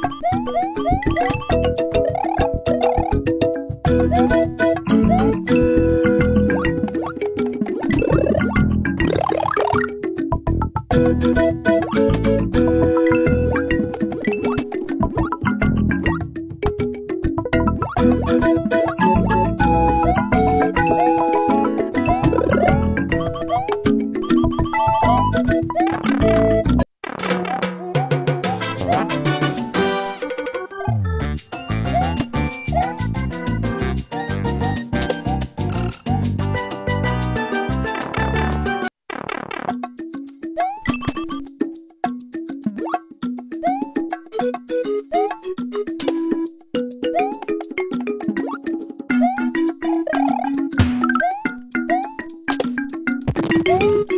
Woo-hoo! Música